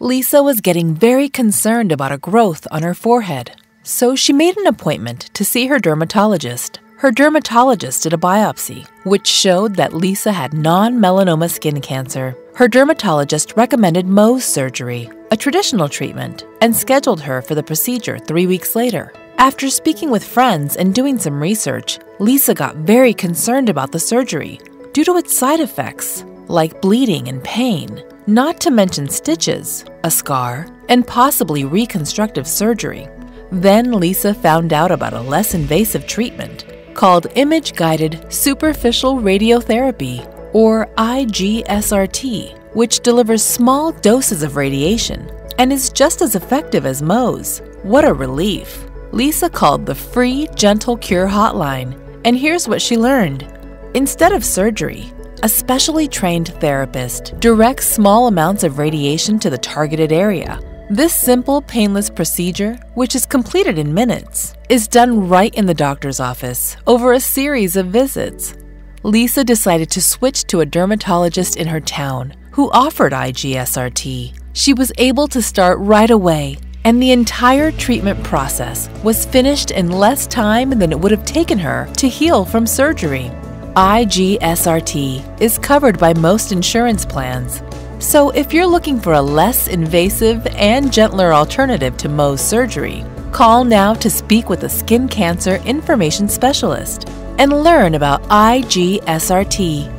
Lisa was getting very concerned about a growth on her forehead, so she made an appointment to see her dermatologist. Her dermatologist did a biopsy, which showed that Lisa had non melanoma skin cancer. Her dermatologist recommended Mohs surgery, a traditional treatment, and scheduled her for the procedure three weeks later. After speaking with friends and doing some research, Lisa got very concerned about the surgery due to its side effects, like bleeding and pain, not to mention stitches, a scar, and possibly reconstructive surgery. Then Lisa found out about a less invasive treatment called Image Guided Superficial Radiotherapy, or IGSRT, which delivers small doses of radiation and is just as effective as Mohs. What a relief! Lisa called the free GentleCure hotline, and here's what she learned. Instead of surgery, a specially trained therapist directs small amounts of radiation to the targeted area. This simple, painless procedure, which is completed in minutes, is done right in the doctor's office over a series of visits. Lisa decided to switch to a dermatologist in her town who offered IGSRT. She was able to start right away, and the entire treatment process was finished in less time than it would have taken her to heal from surgery. IGSRT is covered by most insurance plans. So, if you're looking for a less invasive and gentler alternative to Mohs surgery, call now to speak with a skin cancer information specialist and learn about IGSRT